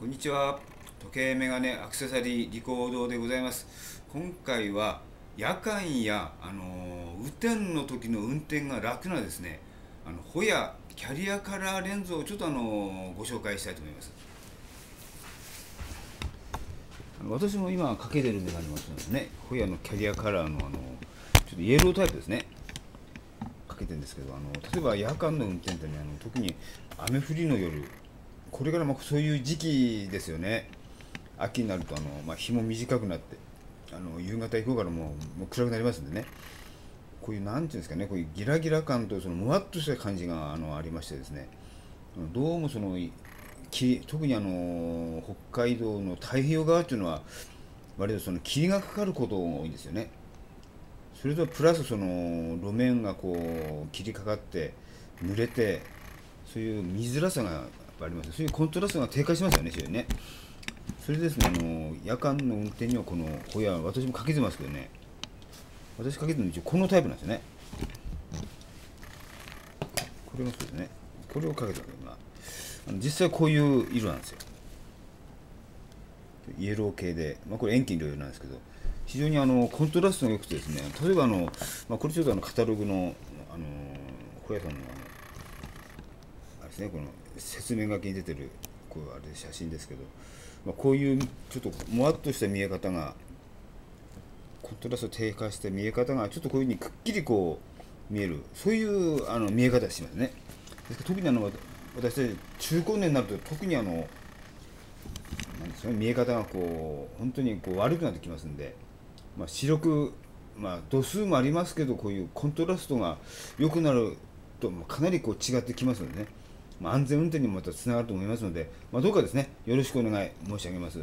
こんにちは。時計メガネアクセサリーリコードでございます。今回は夜間や、あの運転の時の運転が楽なですねあのホヤキャリアカラーレンズをちょっとあのご紹介したいと思います。あの私も今かけてるメガネもそうですねホヤのキャリアカラーのあのちょっとイエロータイプですね。かけてるんですけどあの例えば夜間の運転ってねあの特に雨降りの夜これからまあそういう時期ですよね。秋になるとあの、まあ、日も短くなってあの夕方以降からもうもう暗くなりますんでね。こういうなんていうんですかねこういうギラギラ感とそのむわっとした感じがあのありましてですね。どうもそのき特にあの北海道の太平洋側っていうのは割とその霧がかかることが多いんですよね。それとプラスその路面がこう霧かかって濡れてそういう見づらさがありますそういうコントラストが低下しますよね非常にね。それですねあの夜間の運転にはこのホヤ私もかけてますけどね。私かけてるの一応このタイプなんですよね。これもそうですね。これをかけたのがあの実際こういう色なんですよ。イエロー系で、まあ、これ遠近両用なんですけど。非常にあのコントラストが良くてですね。例えばあの、まあ、これちょっとあのカタログのあのホヤさんのねこの説明書きに出てるこうあれ写真ですけど、まあ、こういうちょっともわっとした見え方がコントラスト低下して見え方がちょっとこういうふうにくっきりこう見える。そういうあの見え方しますね。ですから特にあの私たち中高年になると特にあのなんですか見え方がこう本当にこう悪くなってきますんで、まあ、視力まあ度数もありますけどこういうコントラストが良くなるとかなりこう違ってきますのでね。まあ、安全運転にもまたつながると思いますので、まあ、どうかですねよろしくお願い申し上げます。